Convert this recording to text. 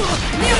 Near